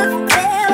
Yeah.